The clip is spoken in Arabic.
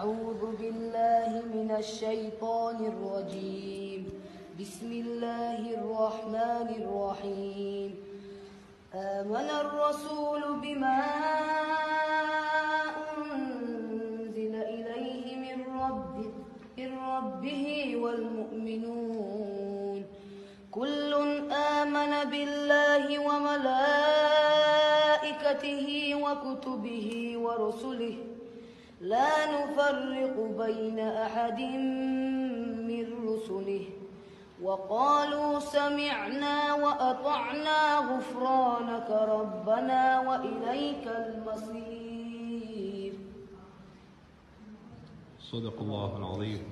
أعوذ بالله من الشيطان الرجيم. بسم الله الرحمن الرحيم. آمن الرسول بما أنزل إليه من ربه, من ربه والمؤمنون. كل آمن بالله وملائكته وكتبه ورسله لا نفرق بين أحد من رسله. وقالوا سمعنا وأطعنا غفرانك ربنا وإليك المصير. صدق الله العظيم.